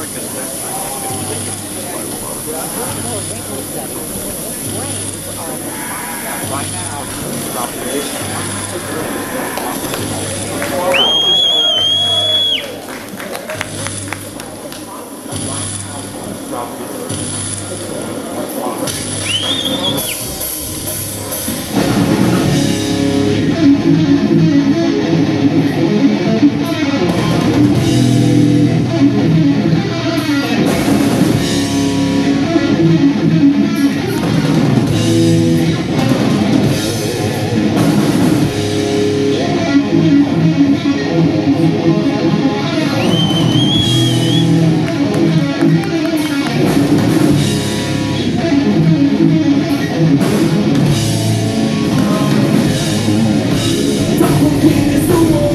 America's It's the war.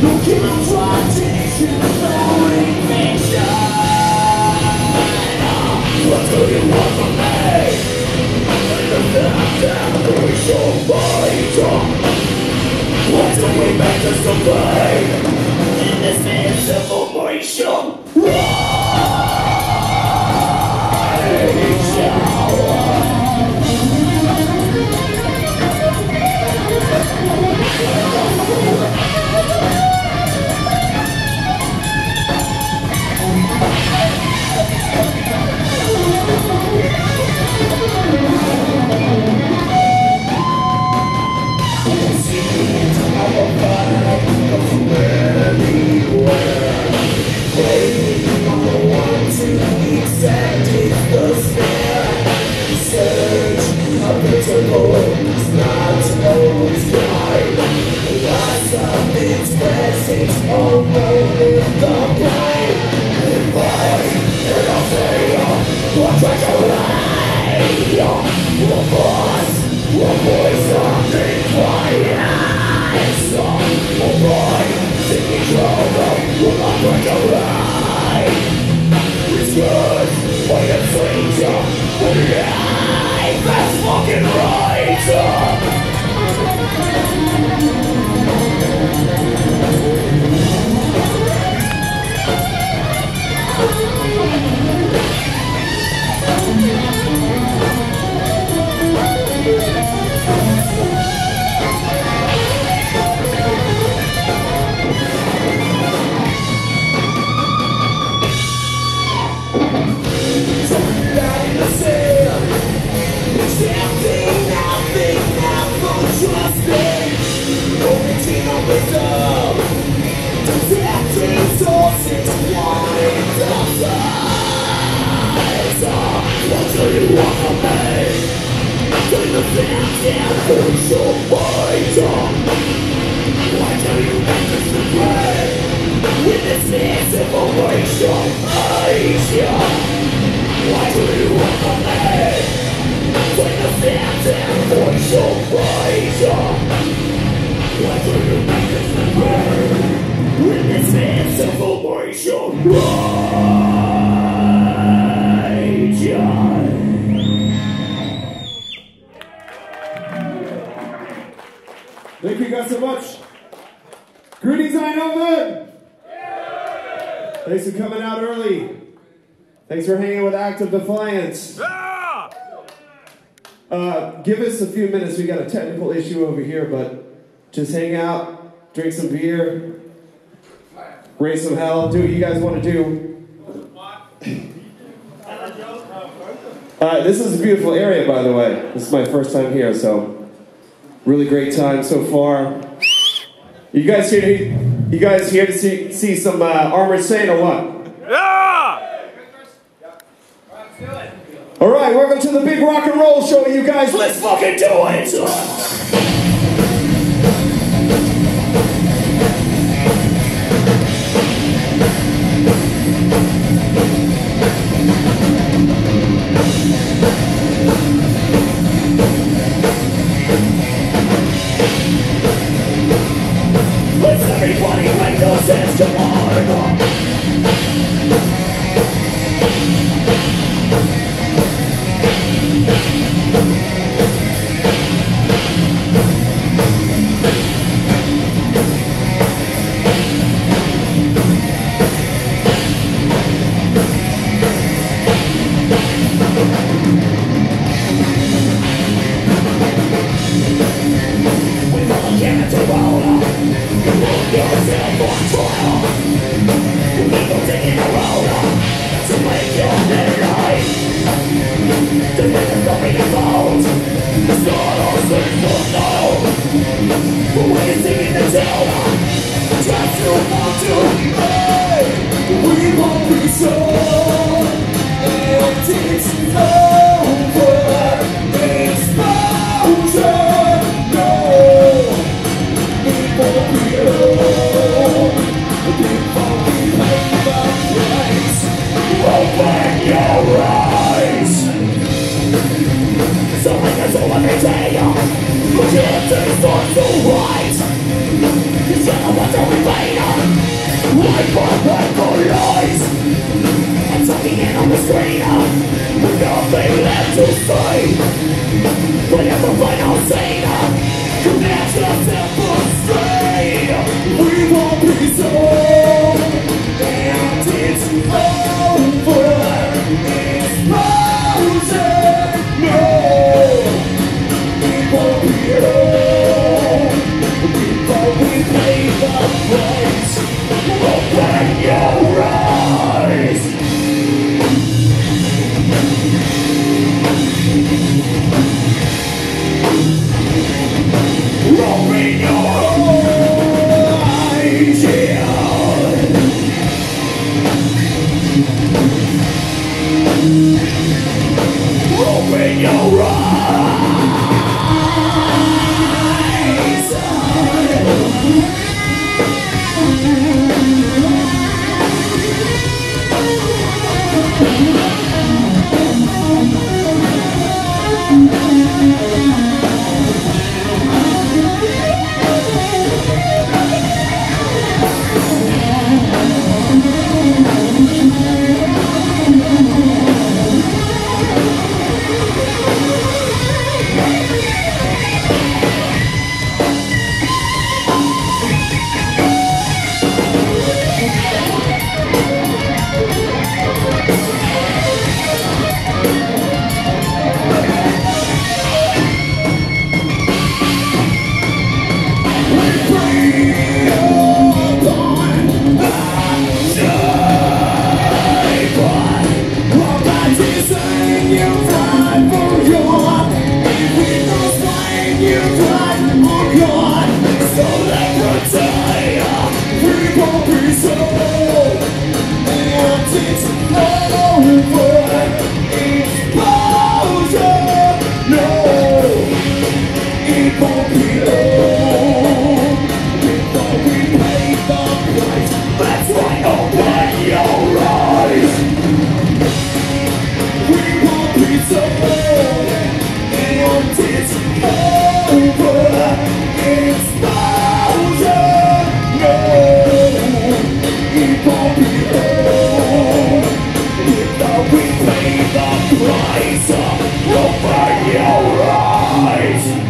don't care. by the fucking traitor. Life is fucking right. dog Why do you make us to with this information Asia Why do you want for me? with this fans Asia Why do you make us to pray? Witness information Asia guys so much. Greetings, Eindhoven! Thanks for coming out early. Thanks for hanging with Act of Defiance. Uh, give us a few minutes. We got a technical issue over here, but just hang out, drink some beer, raise some hell, do what you guys want to do. Uh, this is a beautiful area, by the way. This is my first time here, so really great time so far. You guys here? You guys here to see, see some uh, Armored Saint or what? Yeah! All right, welcome to the big rock and roll show, you guys. Let's fucking do it. before we learn, before we pay the price, let's right away your eyes. We won't be so bold until it's over. It's thousand before we learn, before we pay the price, over your eyes.